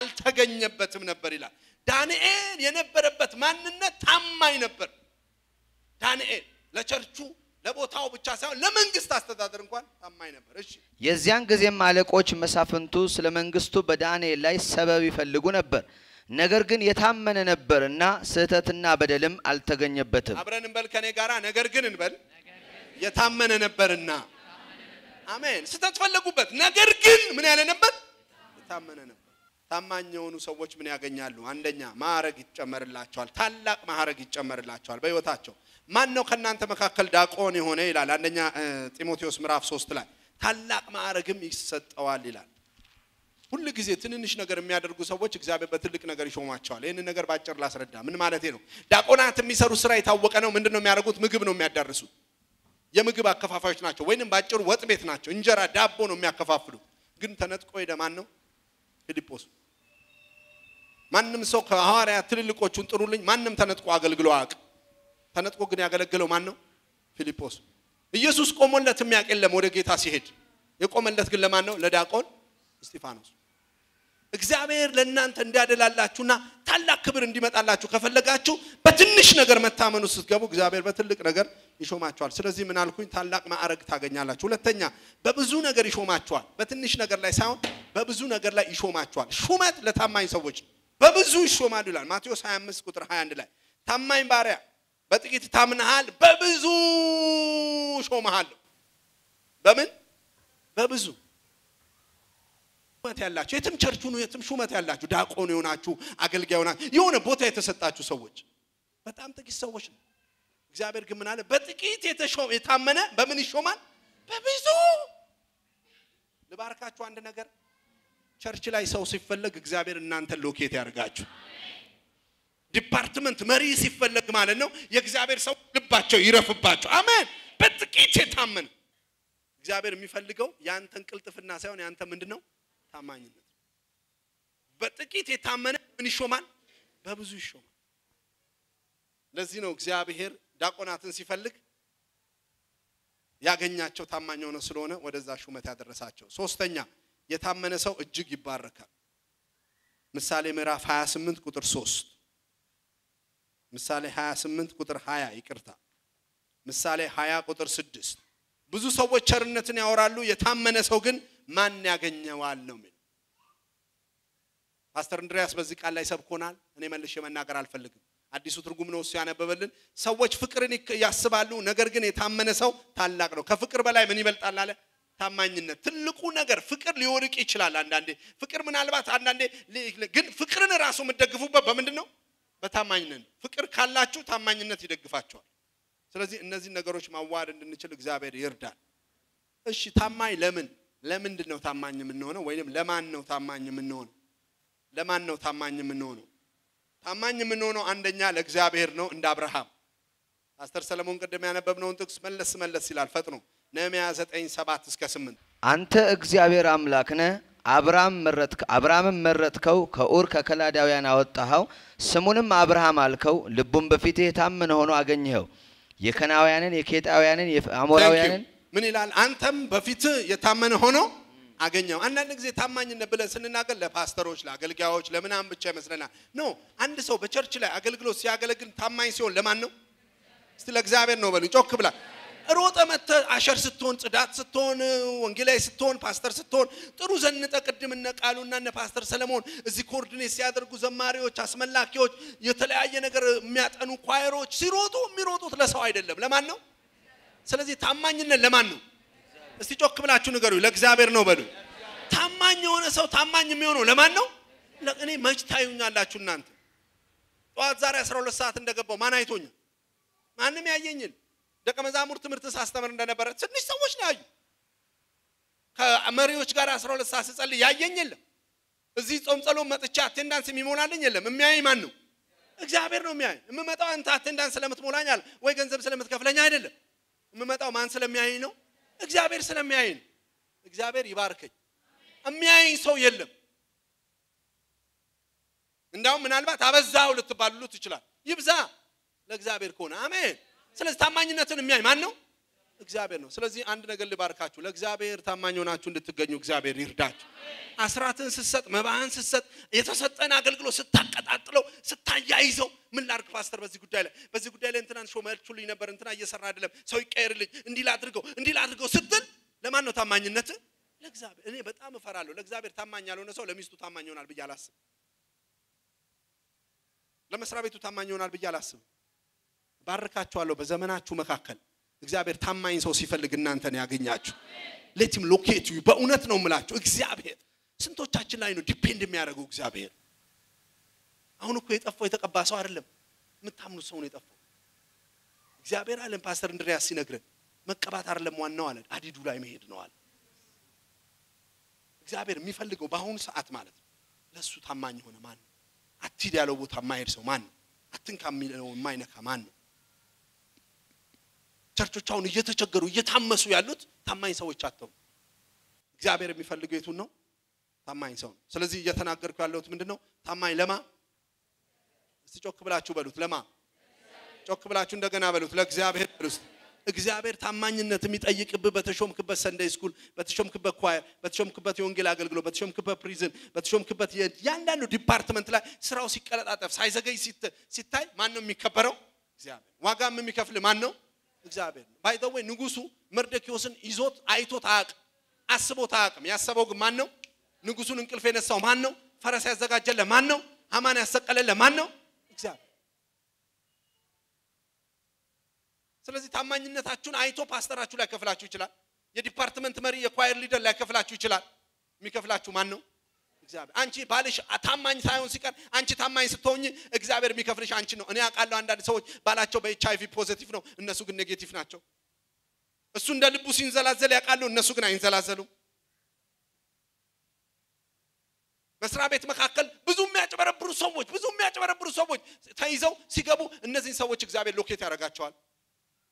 አልተገኘበትም ነበር ይላል። ዳንኤል የነበረበት ማንነት ታማኝ ነበር። ዳንኤል ለቸርቹ ለቦታው ብቻ ሳይሆን ለመንግስት አስተዳደር እንኳን ታማኝ ነበር። እሺ የዚያን ጊዜም አለቆች መሳፍንቱ ስለ መንግስቱ በዳንኤል ላይ ሰበብ ይፈልጉ ነበር። ነገር ግን የታመነ ነበርና ስህተትና በደልም አልተገኘበትም። አብረን እንበል ከኔ ጋራ ነገር ግን እንበል የታመነ ነበርና አሜን። ስተት ፈለጉበት፣ ነገር ግን ምን ያለ ነበር? የታመነ ነበር። ታማኝ የሆኑ ሰዎች ምን ያገኛሉ? አንደኛ ማዕረግ ይጨመርላቸዋል። ታላቅ ማዕረግ ይጨመርላቸዋል በህይወታቸው። ማን ነው ከእናንተ መካከል ዳቆን የሆነ ይላል አንደኛ ጢሞቴዎስ ምዕራፍ ሶስት ላይ ታላቅ ማዕረግም ይሰጠዋል ይላል። ሁል ጊዜ ትንንሽ ነገር የሚያደርጉ ሰዎች እግዚአብሔር በትልቅ ነገር ይሾማቸዋል። ይህንን ነገር ባጭር ላስረዳ። ምን ማለቴ ነው? ዳቆናት የሚሰሩ ስራ የታወቀ ነው። ምንድን ነው የሚያደርጉት? ምግብ ነው የሚያዳርሱት። የምግብ አከፋፋዮች ናቸው፣ ወይንም ባጭሩ ወጥ ቤት ናቸው። እንጀራ ዳቦ ነው የሚያከፋፍሉት። ግን ተነጥቆ ሄደ ማን ነው? ፊልጶስ። ማንም ሰው ከሐዋርያት ትልልቆቹን ጥሩልኝ፣ ማንም ተነጥቆ አገልግሎ አያውቅም። ተነጥቆ ግን ያገለግለው ማን ነው? ፊልጶስ። ኢየሱስ ቆሞለት የሚያውቅ የለም ወደ ጌታ ሲሄድ። የቆመለት ግን ለማን ነው? ለዳቆን እስጢፋኖስ። እግዚአብሔር ለእናንተ እንዲያደላላችሁና ታላቅ ክብር እንዲመጣላችሁ ከፈለጋችሁ በትንሽ ነገር መታመኑ ስትገቡ እግዚአብሔር በትልቅ ነገር ይሾማችኋል። ስለዚህ ምን አልኩኝ? ታላቅ ማዕረግ ታገኛላችሁ። ሁለተኛ በብዙ ነገር ይሾማችኋል። በትንሽ ነገር ላይ ሳይሆን በብዙ ነገር ላይ ይሾማችኋል። ሹመት ለታማኝ ሰዎች ነው። በብዙ ይሾማሉ ይላል ማቴዎስ 25 ቁጥር 21 ላይ ታማኝ ባሪያ በጥቂት ታምነሃል፣ በብዙ ሾመሃለሁ። በምን በብዙ ሹመት ያላችሁ የትም ቸርቹ ነው የትም ሹመት ያላችሁ ዳቆን የሆናችሁ አገልጋይ ሆናችሁ የሆነ ቦታ የተሰጣችሁ ሰዎች በጣም ጥቂት ሰዎች ነው። እግዚአብሔር ግን ምን አለ? በጥቂት የታመነ በምን ይሾማል? በብዙ። ልባርካችሁ አንድ ነገር church ላይ ሰው ሲፈለግ እግዚአብሔር እናንተን locate ያደርጋችሁ። department መሪ ሲፈለግ ማለት ነው የእግዚአብሔር ሰው ልባቸው ይረፍባቸው። አሜን። በጥቂት የታመነ እግዚአብሔር የሚፈልገው ያንተን ቅልጥፍና ሳይሆን ያንተ ምንድን ነው? ታማኝነት። በጥቂት የታመነ ምን ይሾማል? በብዙ ይሾማል። ለዚህ ነው እግዚአብሔር ዲያቆናትን ሲፈልግ ያገኛቸው ታማኝ ሆነ ስለሆነ ወደዛ ሹመት ያደረሳቸው። ሶስተኛ የታመነ ሰው እጅግ ይባረካል። ምሳሌ ምዕራፍ 28 ቁጥር 3 ምሳሌ 28 ቁጥር 20 ይቅርታ፣ ምሳሌ 20 ቁጥር 6 ብዙ ሰዎች ቸርነትን ያወራሉ፣ የታመነ ሰው ግን ማን ያገኘዋል ነው የሚል። ፓስተር እንድሪያስ በዚህ ቃል ላይ ሰብኮናል። እኔ መልሼ መናገር አልፈልግም። አዲሱ ትርጉም ነው እሱ ያነበበልን። ሰዎች ፍቅርን ያስባሉ፣ ነገር ግን የታመነ ሰው ታላቅ ነው። ከፍቅር በላይ ምን ይበልጣል አለ? ታማኝነት። ትልቁ ነገር ፍቅር ሊወርቅ ይችላል። አንዳንዴ ፍቅር ምናልባት አንዳንዴ ግን ፍቅርን ራሱ የምትደግፉበት በምንድን ነው? በታማኝነት ፍቅር ካላችሁ ታማኝነት ይደግፋቸዋል። ስለዚህ እነዚህ ነገሮች ማዋሃድ እንድንችል እግዚአብሔር ይርዳል። እሺ ታማኝ ለምን ለምንድን ነው ታማኝ የምንሆነው? ወይንም ለማን ነው ታማኝ የምንሆነው? ለማን ነው ታማኝ የምንሆነው? ታማኝ የምንሆነው አንደኛ ለእግዚአብሔር ነው፣ እንደ አብርሃም። ፓስተር ሰለሞን ቅድም ያነበብነውን ጥቅስ መለስ መለስ ይላል ፈጥኖ ነህምያ 9 7 እስከ 8 አንተ እግዚአብሔር አምላክ ነህ። አብርሃም መረጥክ አብርሃምን መረጥከው፣ ከኡር ከከላዳውያን አወጣኸው፣ ስሙንም አብርሃም አልከው። ልቡም በፊትህ የታመነ ሆኖ አገኘኸው። የከናውያንን፣ የኬጣውያንን፣ የአሞራውያንን ምን ይላል? አንተም በፊት የታመነ ሆኖ አገኘው። አንዳንድ ጊዜ ታማኝነት ብለን ስንናገር ለፓስተሮች፣ ለአገልጋዮች፣ ለምናምን ብቻ ይመስለናል። No አንድ ሰው በ church ላይ አገልግሎት ሲያገለግል ታማኝ ሲሆን ለማን ነው? እስቲ ለእግዚአብሔር ነው በሉ። ጮክ ብላ ሮጠ መተ usher ስትሆን፣ ጽዳት ስትሆን፣ ወንጌላዊ ስትሆን፣ ፓስተር ስትሆን ጥሩ ዘንጠ ቅድም እነ ቃሉና እነ ፓስተር ሰለሞን እዚህ ኮኦርዲኔት ሲያደርጉ ዘማሪዎች፣ አስመላኪዎች፣ የተለያየ ነገር የሚያጠኑ ኳየሮች ሲሮጡ የሚሮጡት ለሰው አይደለም። ለማን ነው? ስለዚህ ታማኝነት ለማን ነው? እስቲ ጮክ ብላችሁ ንገሩ። ለእግዚአብሔር ነው በሉ። ታማኝ የሆነ ሰው ታማኝ የሚሆነው ለማን ነው? እኔ መች ታዩኛላችሁ እናንተ? ጠዋት ዛሬ 12 ሰዓት እንደገባው ማን አይቶኛል? ማንም ያየኝን ደቀ መዛሙርት ትምህርት ሳስተምር እንደነበረ ትንሽ ሰዎች ነው ያዩ። ከመሪዎች ጋር 12 ሰዓት ስጸልይ ያየኝ የለም። እዚህ ጾም ጸሎት መጥቻ አቴንዳንስ የሚሞላልኝ የለም። የሚያይ ማን ነው? እግዚአብሔር ነው የሚያይ። የምመጣው አንተ አቴንዳንስ ስለምትሞላኝ አለ ወይ ገንዘብ ስለምትከፍለኝ አይደለም። የምመጣው ማን ስለሚያይ ነው? እግዚአብሔር ስለሚያይ ነው። እግዚአብሔር ይባርከኝ። የሚያይኝ ሰው የለም። እንዳውም ምናልባት አበዛው ልትባሉት ይችላል። ይብዛ ለእግዚአብሔር ከሆነ አሜን። ስለዚህ ታማኝነትን የሚያይ ማን ነው? እግዚአብሔር ነው። ስለዚህ አንድ ነገር ልባርካችሁ፣ ለእግዚአብሔር ታማኝ ሆናችሁ እንድትገኙ እግዚአብሔር ይርዳችሁ። አስራትን ስትሰጥ፣ መባህን ስትሰጥ፣ የተሰጠን አገልግሎት ስታቀጣጥለው፣ ስታያይዘው ምን ላድርግ ፓስተር፣ በዚህ ጉዳይ ላይ በዚህ ጉዳይ ላይ እንትናን ሾመችልኝ ነበር፣ እንትና እየሰራ አይደለም፣ ሰው ይቀየርልኝ፣ እንዲህ ላድርገው፣ እንዲህ ላድርገው ስትል ለማን ነው ታማኝነት? ለእግዚአብሔር። እኔ በጣም እፈራለሁ። ለእግዚአብሔር ታማኝ ያልሆነ ሰው ለሚስቱ ታማኝ ይሆናል ብዬ አላስብም። ለመስሪያ ቤቱ ታማኝ ይሆናል ብዬ አላስብም። ባርካችኋለሁ። በዘመናችሁ መካከል እግዚአብሔር ታማኝ ሰው ሲፈልግ እናንተን ያገኛችሁ። let Him locate you በእውነት ነው የምላችሁ። እግዚአብሔር ስንቶቻችን ላይ ነው depend የሚያደርገው እግዚአብሔር? አሁን እኮ የጠፋው የተቀባ ሰው አይደለም፣ የምታምኑት ሰው ነው የጠፋው። እግዚአብሔር አለን ፓስተር እንድሪያስ ሲነግረን መቀባት አይደለም ዋናው አለን፣ አዲዱ ላይ መሄድ ነው አለ። እግዚአብሔር የሚፈልገው በአሁኑ ሰዓት ማለት ነው ለእሱ ታማኝ የሆነ ማን ነው? አትሂድ ያለው ቦታ የማይሄድ ሰው ማን ነው? አትንካ የሚለው የማይነካ ማን ነው? ቸርቾች አሁን እየተቸገሩ እየታመሱ ያሉት ታማኝ ሰዎች አጥተው። እግዚአብሔር የሚፈልገው የቱን ነው? ታማኝ ሰው ነው። ስለዚህ እየተናገርኩ ያለሁት ምንድን ነው? ታማኝ ለማን እስቲ ጮክ ብላችሁ በሉት። ለማን ጮክ ብላችሁ እንደገና በሉት። ለእግዚአብሔር በሉት። እግዚአብሔር ታማኝነት የሚጠይቅብህ በተሾምክበት Sunday school፣ በተሾምክበት choir፣ በተሾምክበት የወንጌል አገልግሎት፣ በተሾምክበት prison፣ በተሾምክበት እያንዳንዱ department ላይ ስራው ሲቀለጣጠፍ ሳይዘገይ ሲታይ ማን ነው የሚከበረው? እግዚአብሔር። ዋጋም የሚከፍል ማን ነው? እግዚአብሔር ነው። by the way ንጉሱ መርደኪዮስን ይዞት አይቶት አያውቅም፣ አስቦት አያውቅም። ያሰበው ግን ማን ነው? ንጉሱን እንቅልፍ የነሳው ማን ነው? ፈረስ ያዘጋጀለ ማን ነው? ሐማን ያሰቀለለ ማን ነው? እግዚአብሔር። ስለዚህ ታማኝነታችሁን አይቶ ፓስተራችሁ ላይ ከፍላችሁ ይችላል። የ department መሪ፣ የ choir leader ላይ ከፍላችሁ ይችላል። የሚከፍላችሁ ማን ነው? እግዚአብሔር። አንቺ ባልሽ ታማኝ ሳይሆን ሲቀር አንቺ ታማኝ ስትሆኝ እግዚአብሔር የሚከፍልሽ አንቺ ነው። እኔ አውቃለሁ አንዳንድ ሰዎች ባላቸው በ HIV positive ነው፣ እነሱ ግን negative ናቸው። እሱ እንደ ልቡ ሲንዘላዘል ያውቃሉ፣ እነሱ ግን አይንዘላዘሉም። መስሪያ ቤት መካከል ብዙ የሚያጭበረብሩ ሰዎች ብዙ የሚያጭበረብሩ ሰዎች ተይዘው ሲገቡ እነዚህን ሰዎች እግዚአብሔር locate ያደርጋቸዋል።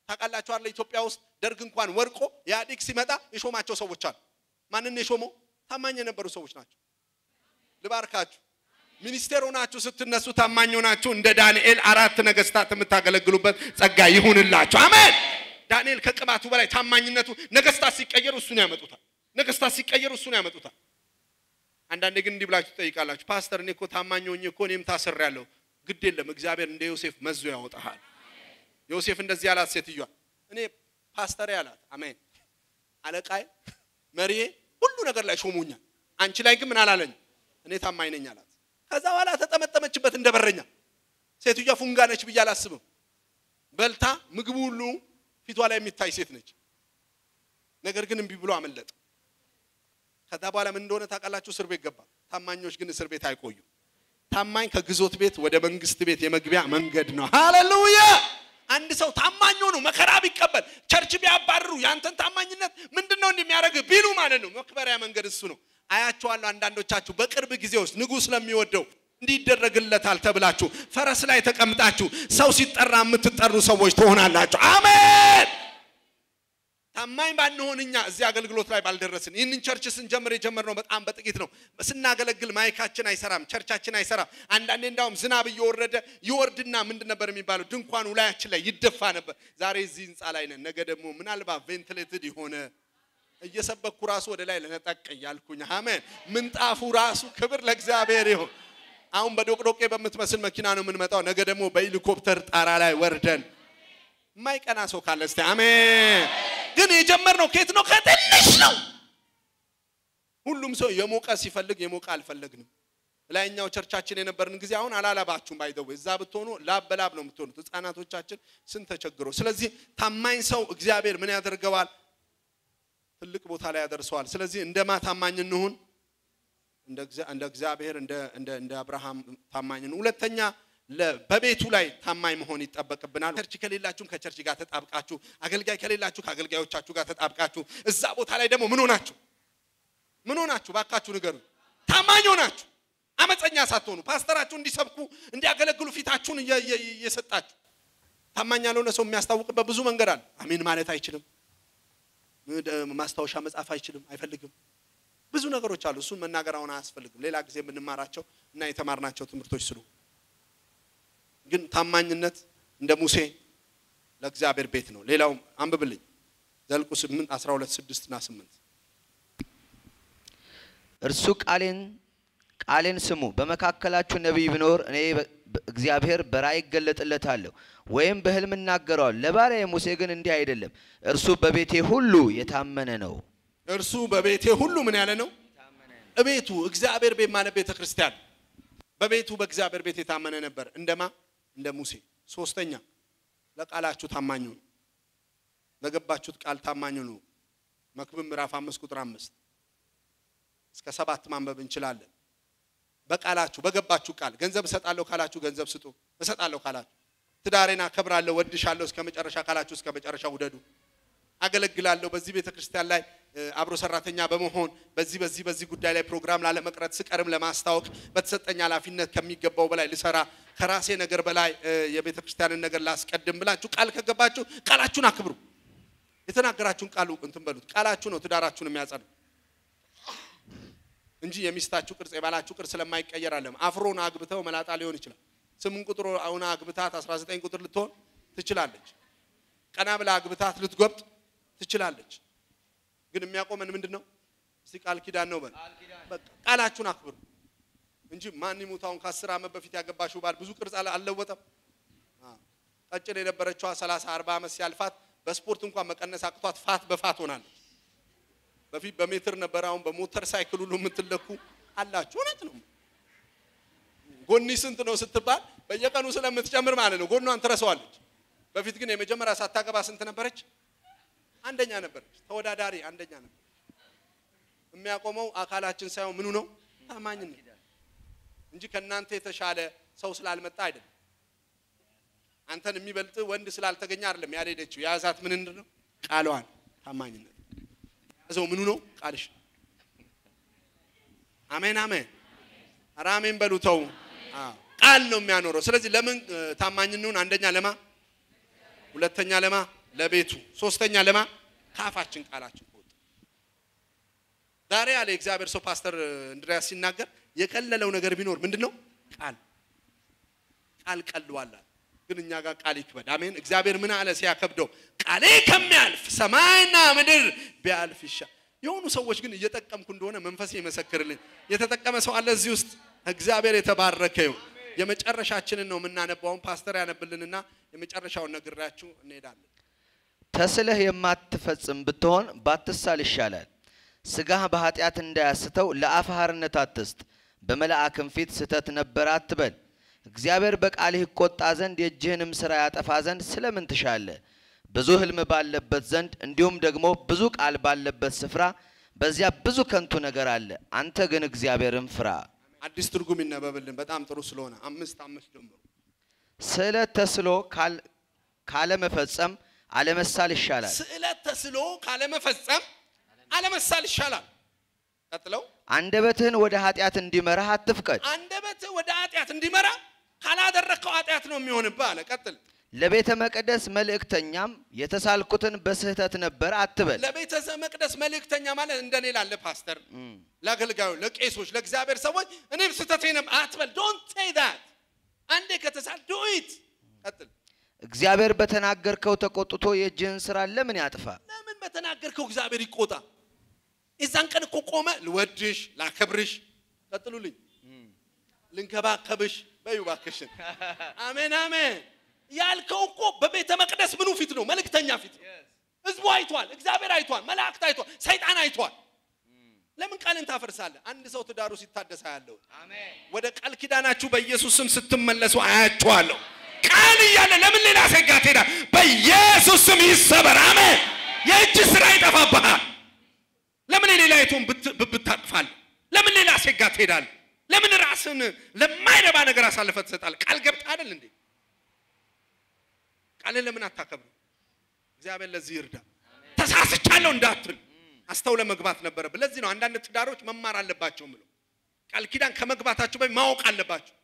ታውቃላችሁ አይደል? ኢትዮጵያ ውስጥ ደርግ እንኳን ወርቆ ኢህአዴግ ሲመጣ የሾማቸው ሰዎች አሉ። ማንን የሾመው? ታማኝ የነበሩ ሰዎች ናቸው። ልባርካችሁ። ሚኒስቴር ሆናችሁ ስትነሱ ታማኝ ሆናችሁ እንደ ዳንኤል አራት ነገስታት የምታገለግሉበት ጸጋ ይሁንላችሁ። አሜን። ዳንኤል ከቅባቱ በላይ ታማኝነቱ ነገስታት ሲቀየሩ እሱን ያመጡታል። ነገስታት ሲቀየሩ እሱን ያመጡታል። አንዳንዴ ግን እንዲህ ብላችሁ ትጠይቃላችሁ፣ ፓስተር እኔ እኮ ታማኝ ሆኜ እኮ እኔም ታስሬያለሁ። ግድ የለም እግዚአብሔር እንደ ዮሴፍ መዞ ያወጣሃል። ዮሴፍ እንደዚህ ያላት ሴትዮዋ እኔ ፓስተሬ አላት። አሜን አለቃዬ፣ መሪዬ ሁሉ ነገር ላይ ሾሞኛል። አንቺ ላይ ግን ምን አላለኝ? እኔ ታማኝ ነኝ አላት። ከዛ በኋላ ተጠመጠመችበት እንደ በረኛ። ሴትዮዋ ፉንጋ ነች ብዬ አላስብም። በልታ ምግቡ ሁሉ ፊቷ ላይ የሚታይ ሴት ነች። ነገር ግን እምቢ ብሎ አመለጠ። ከዛ በኋላ ምን እንደሆነ ታውቃላችሁ? እስር ቤት ገባ። ታማኞች ግን እስር ቤት አይቆዩ። ታማኝ ከግዞት ቤት ወደ መንግስት ቤት የመግቢያ መንገድ ነው። ሃሌሉያ! አንድ ሰው ታማኝ ሆኖ መከራ ቢቀበል church ቢያባርሩ ያንተን ታማኝነት ምንድን ነው እንደሚያደርግ ቢሉ ማለት ነው መክበሪያ መንገድ እሱ ነው። አያቸዋለሁ። አንዳንዶቻችሁ በቅርብ ጊዜ ውስጥ ንጉሥ ስለሚወደው እንዲህ ይደረግለታል ተብላችሁ ፈረስ ላይ ተቀምጣችሁ ሰው ሲጠራ የምትጠሩ ሰዎች ትሆናላችሁ። አሜን። ታማኝ ባንሆን እኛ እዚህ አገልግሎት ላይ ባልደረስን። ይህንን church ስንጀምር የጀመርነው በጣም በጥቂት ነው። ስናገለግል ማይካችን አይሰራም፣ ቸርቻችን አይሰራም። አንዳንዴ እንዳውም ዝናብ እየወረደ ይወርድና ምንድን ነበር የሚባለው ድንኳኑ ላያችን ላይ ይደፋ ነበር። ዛሬ እዚህ ህንፃ ላይ ነን። ነገ ደግሞ ምናልባት ventilated የሆነ እየሰበኩ ራሱ ወደ ላይ ለነጠቅ እያልኩኝ አሜን። ምንጣፉ ራሱ ክብር ለእግዚአብሔር ይሁን። አሁን በዶቅዶቄ በምትመስል መኪና ነው የምንመጣው። ነገ ደግሞ በሄሊኮፕተር ጣራ ላይ ወርደን የማይቀና ሰው ካለ እስቲ አሜን። ግን የጀመርነው ከየት ነው? ከትንሽ ነው። ሁሉም ሰው የሞቀ ሲፈልግ የሞቀ አልፈለግንም። ላይኛው ቸርቻችን የነበርን ጊዜ አሁን አላላባችሁም። by the way እዛ ብትሆኑ ላብ በላብ ነው የምትሆኑት። ህፃናቶቻችን ስንት ተቸግሮ። ስለዚህ ታማኝ ሰው እግዚአብሔር ምን ያደርገዋል? ትልቅ ቦታ ላይ ያደርሰዋል። ስለዚህ እንደማ ታማኝ እንሁን፣ እንደ እግዚአብሔር እንደ አብርሃም ታማኝ እንሁን። ሁለተኛ በቤቱ ላይ ታማኝ መሆን ይጠበቅብናል። church ከሌላችሁም ከ church ጋር ተጣብቃችሁ፣ አገልጋይ ከሌላችሁ ከአገልጋዮቻችሁ ጋር ተጣብቃችሁ፣ እዛ ቦታ ላይ ደግሞ ምን ሆናችሁ ምን ሆናችሁ ባካችሁ ንገሩ። ታማኝ ሆናችሁ አመፀኛ ሳትሆኑ ፓስተራችሁ እንዲሰብኩ እንዲያገለግሉ ፊታችሁን እየሰጣችሁ። ታማኝ ያልሆነ ሰው የሚያስታውቅበት ብዙ መንገድ አለ። አሜን ማለት አይችልም። ማስታወሻ መጻፍ አይችልም፣ አይፈልግም። ብዙ ነገሮች አሉ። እሱን መናገር አሁን አያስፈልግም። ሌላ ጊዜ የምንማራቸው እና የተማርናቸው ትምህርቶች ስሉ ግን ታማኝነት እንደ ሙሴ ለእግዚአብሔር ቤት ነው። ሌላው አንብብልኝ ዘልቁ 8 12 6 እና 8 እርሱ ቃሌን ቃሌን ስሙ። በመካከላችሁ ነቢይ ቢኖር እኔ እግዚአብሔር በራእይ እገለጥለታለሁ ወይም በሕልም እናገረዋል። ለባሪያዬ ሙሴ ግን እንዲህ አይደለም። እርሱ በቤቴ ሁሉ የታመነ ነው። እርሱ በቤቴ ሁሉ ምን ያለ ነው? እቤቱ እግዚአብሔር ቤት ማለት ቤተ ክርስቲያን በቤቱ በእግዚአብሔር ቤት የታመነ ነበር። እንደማ እንደ ሙሴ። ሶስተኛ ለቃላችሁ ታማኙ ነው። ለገባችሁት ቃል ታማኙ ነው። መክብብ ምዕራፍ አምስት ቁጥር አምስት እስከ ሰባት ማንበብ እንችላለን። በቃላችሁ በገባችሁ ቃል ገንዘብ እሰጣለሁ ካላችሁ ገንዘብ ስጡ። እሰጣለሁ ካላችሁ ትዳሬን አከብራለሁ ወድሻለሁ እስከ መጨረሻ ካላችሁ እስከ መጨረሻ ውደዱ። አገለግላለሁ በዚህ ቤተ ክርስቲያን ላይ አብሮ ሰራተኛ በመሆን በዚህ በዚህ በዚህ ጉዳይ ላይ ፕሮግራም ላለመቅረት ስቀርም ለማስታወቅ በተሰጠኝ ኃላፊነት ከሚገባው በላይ ልሰራ ከራሴ ነገር በላይ የቤተ ክርስቲያንን ነገር ላስቀድም ብላችሁ ቃል ከገባችሁ ቃላችሁን አክብሩ። የተናገራችሁን ቃል እንትን በሉት። ቃላችሁ ነው ትዳራችሁን የሚያጸነው እንጂ የሚስታችሁ ቅርጽ የባላችሁ ቅርጽ ስለማይቀየር አለም። አፍሮን አግብተው መላጣ ሊሆን ይችላል። ስምንት ቁጥር አሁን አግብታት 19 ቁጥር ልትሆን ትችላለች። ቀና ብላ አግብታት ልትጎብጥ ትችላለች። ግን የሚያቆመን ምንድን ነው? እስቲ ቃል ኪዳን ነው በል። ቃላችሁን አክብሩ እንጂ ማን ይሙት አሁን ከአስር ዓመት በፊት ያገባሽው ባል ብዙ ቅርጽ አልለወጠም። ቀጭን የነበረችዋ 30 40 ዓመት ሲያልፋት በስፖርት እንኳን መቀነስ አቅቷት ፋት በፋት ሆናለች። በፊት በሜትር ነበር፣ አሁን በሞተር ሳይክል ሁሉ የምትለኩ አላችሁ። እውነት ነው። ጎኒ ስንት ነው ስትባል በየቀኑ ስለምትጨምር ማለት ነው ጎኗን ትረሳዋለች። በፊት ግን የመጀመሪያ ሳታገባ ስንት ነበረች? አንደኛ ነበረች። ተወዳዳሪ አንደኛ ነበር። የሚያቆመው አካላችን ሳይሆን ምኑ ነው? ታማኝነት እንጂ ከእናንተ የተሻለ ሰው ስላልመጣ አይደለም። አንተን የሚበልጥ ወንድ ስላልተገኘ አይደለም ያልሄደችው። የያዛት ምን ነው? ቃሏን ታማኝነት እዛው ምኑ ነው? ቃልሽ። አሜን አሜን። ኧረ አሜን በሉ ተው። ቃል ነው የሚያኖረው። ስለዚህ ለምን ታማኝ እንሁን? አንደኛ ለማ፣ ሁለተኛ ለማ፣ ለቤቱ፣ ሶስተኛ ለማ፣ ካፋችን ቃላችን ከወጣ ዛሬ ያለ የእግዚአብሔር ሰው ፓስተር እንድሪያስ ሲናገር የቀለለው ነገር ቢኖር ምንድን ነው? ቃል ቃል ቀልዋል አለ። ግን እኛ ጋር ቃል ይክበድ። አሜን። እግዚአብሔር ምን አለ ሲያከብደው? ቃሌ ከሚያልፍ ሰማይና ምድር ቢያልፍ ይሻል። የሆኑ ሰዎች ግን እየጠቀምኩ እንደሆነ መንፈሴ ይመሰክርልኝ። የተጠቀመ ሰው አለ እዚህ ውስጥ። እግዚአብሔር የተባረከ ይሁን። የመጨረሻችንን ነው የምናነባውን ፓስተር ያነብልንና የመጨረሻውን ነግራችሁ እንሄዳለን። ተስለህ የማትፈጽም ብትሆን ባትሳል ይሻላል። ስጋህ በኃጢአት እንዳያስተው ለአፍህ ሓርነት አትስጥ። በመልአክም ፊት ስህተት ነበር አትበል። እግዚአብሔር በቃልህ ይቆጣ ዘንድ የእጅህንም ሥራ ያጠፋ ዘንድ ስለምን ትሻለህ? ብዙ ሕልም ባለበት ዘንድ እንዲሁም ደግሞ ብዙ ቃል ባለበት ስፍራ በዚያ ብዙ ከንቱ ነገር አለ። አንተ ግን እግዚአብሔርን ፍራ። አዲስ ትርጉም ይነበብልን በጣም ጥሩ ስለሆነ አምስት አምስት ጀምሮ ስዕለት ተስሎ ካለመፈጸም አለመሳል ይሻላል። ስዕለት ተስሎ ካለመፈጸም አለመሳል ይሻላል። ቀጥለው አንደበትህን ወደ ኃጢአት እንዲመራህ አትፍቀድ። አንደበትህ ወደ ኃጢአት እንዲመራ ካላደረግከው ኃጢአት ነው የሚሆንብህ አለ። ቀጥል ለቤተ መቅደስ መልእክተኛም የተሳልኩትን በስህተት ነበር አትበል። ለቤተ መቅደስ መልእክተኛ ማለት እንደኔ ላለ ፓስተር፣ ለአገልጋዩ፣ ለቄሶች፣ ለእግዚአብሔር ሰዎች እኔም ስህተቴ ነው አትበል። Don't say that። አንዴ ከተሳል do it። ቀጥል። እግዚአብሔር በተናገርከው ተቆጥቶ የእጅህን ሥራ ለምን ያጥፋ? ለምን በተናገርከው እግዚአብሔር ይቆጣ? የዛን ቀን እኮ ቆመ ልወድሽ፣ ላከብርሽ፣ ቀጥሉልኝ፣ ልንከባከብሽ በዩ እባክሽን። አሜን አሜን ያልከው እኮ በቤተ መቅደስ ምኑ ፊት ነው? መልእክተኛ ፊት ነው። ህዝቡ አይቷል፣ እግዚአብሔር አይቷል፣ መላእክት አይቷል፣ ሰይጣን አይቷል። ለምን ቃልን ታፈርሳለህ? አንድ ሰው ትዳሩ ሲታደስ አያለሁ። ወደ ቃል ኪዳናችሁ በኢየሱስ ስም ስትመለሱ አያችኋለሁ። ቃል እያለ ለምን ሌላ ሴት ጋር ትሄዳለህ? በኢየሱስ ስም ይሰበር። አሜን። የእጅ ስራ ይጠፋብሃል። ለምን ብብት ታጥፋለህ? ለምን ሌላ ሴት ጋር ትሄዳለህ? ለምን ራስን ለማይረባ ነገር አሳልፈህ ትሰጣለህ? ቃል ገብተህ አይደል እንዴ? ቃልን ለምን አታከብርም? እግዚአብሔር ለዚህ ይርዳ። ተሳስቻለሁ እንዳትል አስተውለ መግባት ነበረብህ። ለዚህ ነው አንዳንድ ትዳሮች መማር አለባቸው ብለው ቃል ኪዳን ከመግባታቸው በፊት ማወቅ አለባቸው።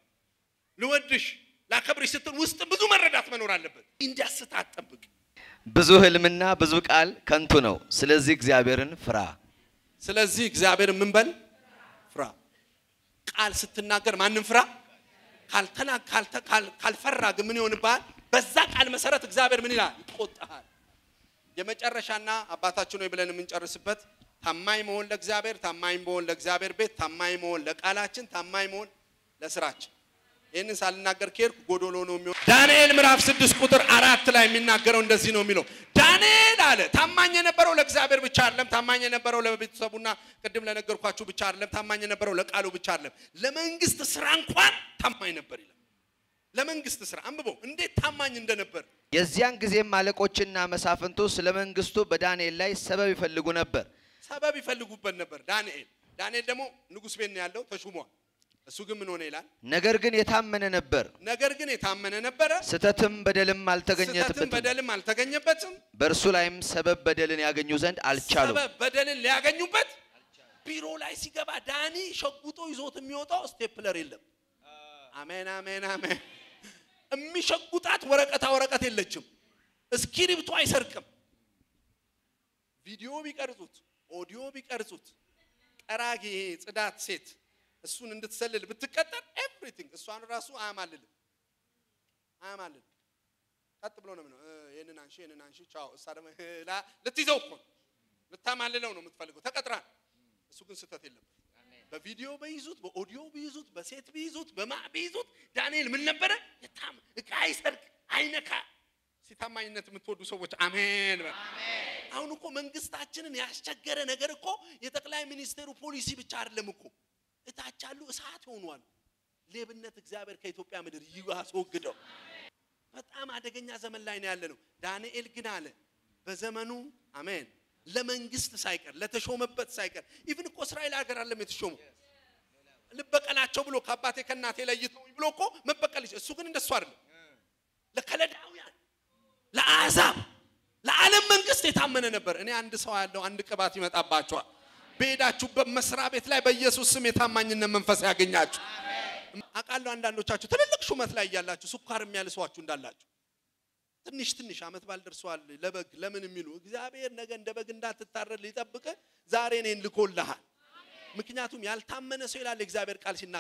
ልወድሽ ላከብርሽ ስትል ውስጥ ብዙ መረዳት መኖር አለበት። እንዲያስት አትጠብቅ። ብዙ ሕልምና ብዙ ቃል ከንቱ ነው። ስለዚህ እግዚአብሔርን ፍራ። ስለዚህ እግዚአብሔር ምን በል ቃል ስትናገር ማንም ፍራ። ካልፈራ ግን ምን ይሆንብሃል? በዛ ቃል መሰረት እግዚአብሔር ምን ይላል? ይቆጣሃል። የመጨረሻና አባታችን ሆይ ብለን የምንጨርስበት ታማኝ መሆን ለእግዚአብሔር፣ ታማኝ መሆን ለእግዚአብሔር ቤት፣ ታማኝ መሆን ለቃላችን፣ ታማኝ መሆን ለስራችን። ይህንን ሳልናገር ከሄድኩ ጎዶሎ ነው የሚሆን። ዳንኤል ምዕራፍ ስድስት ቁጥር አራት ላይ የሚናገረው እንደዚህ ነው የሚለው አለ ታማኝ የነበረው ለእግዚአብሔር ብቻ አይደለም። ታማኝ የነበረው ለቤተሰቡና ቅድም ለነገርኳችሁ ብቻ አይደለም። ታማኝ የነበረው ለቃሉ ብቻ አይደለም። ለመንግስት ስራ እንኳን ታማኝ ነበር ይላል። ለመንግስት ስራ አንብበው እንዴት ታማኝ እንደነበር የዚያን ጊዜም አለቆችና መሳፍንቱ ስለ መንግስቱ በዳንኤል ላይ ሰበብ ይፈልጉ ነበር። ሰበብ ይፈልጉበት ነበር። ዳንኤል ዳንኤል ደግሞ ንጉሥ ቤት ነው ያለው ተሹሟል። እሱ ግን ምን ሆነ ይላል። ነገር ግን የታመነ ነበር፣ ነገር ግን የታመነ ነበረ፣ ስተትም በደልም አልተገኘበትም። በደልም አልተገኘበትም። በእርሱ ላይም ሰበብ በደልን ያገኙ ዘንድ አልቻሉም። ሰበብ በደልን ሊያገኙበት ቢሮ ላይ ሲገባ ዳኒ ሸጉጦ ይዞት የሚወጣው stapler የለም። አሜን አሜን አሜን። የሚሸጉጣት ወረቀታ ወረቀት የለችም። እስክሪብቶ አይሰርቅም። ቪዲዮ ቢቀርጹት፣ ኦዲዮ ቢቀርጹት፣ ጠራጊ ጽዳት ሴት እሱን እንድትሰልል ብትቀጠር everything እሷን ራሱ አያማልልም አያማልልም። ቀጥ ብሎ ነው ምነው ይህንን አንሺ ይህንን አንሺ ቻው። እሷ ደግሞ ላ ልትይዘው እኮ ነው ልታማልለው ነው የምትፈልገው። ተቀጥራ እሱ ግን ስህተት የለበት። በቪዲዮ ቢይዙት፣ በኦዲዮ ቢይዙት፣ በሴት ቢይዙት፣ በማ ቢይዙት ዳንኤል ምን ነበረ? የታም እቃ አይሰርቅ አይነካ። ሲታማኝነት የምትወዱ ሰዎች አሜን በል። አሁን እኮ መንግስታችንን ያስቸገረ ነገር እኮ የጠቅላይ ሚኒስቴሩ ፖሊሲ ብቻ አይደለም እኮ እታች ያሉ እሳት ሆኗል። ሌብነት እግዚአብሔር ከኢትዮጵያ ምድር ያስወግደው። በጣም አደገኛ ዘመን ላይ ነው ያለ ነው። ዳንኤል ግን አለ በዘመኑ አሜን ለመንግስት ሳይቀር ለተሾመበት ሳይቀር even እኮ እስራኤል ሀገር አለም የተሾሙ ልበቀላቸው ብሎ ከአባቴ ከእናቴ ለይተው ብሎ እኮ መበቀል እሱ ግን እንደሱ አይደለም። ለከለዳውያን፣ ለአሕዛብ፣ ለዓለም መንግስት የታመነ ነበር። እኔ አንድ ሰው ያለው አንድ ቅባት ይመጣባቸዋል። በሄዳችሁበት መስሪያ ቤት ላይ በኢየሱስ ስም የታማኝነት መንፈስ ያገኛችሁ። አውቃለሁ አንዳንዶቻችሁ ትልልቅ ሹመት ላይ እያላችሁ ስኳር የሚያልሷችሁ እንዳላችሁ ትንሽ ትንሽ አመት ባል ደርሰዋል ለበግ ለምን የሚሉ እግዚአብሔር ነገ እንደ በግ እንዳትታረድ ሊጠብቅ ዛሬ እኔን ልኮልሃል። ምክንያቱም ያልታመነ ሰው ይላል የእግዚአብሔር ቃል ሲናገር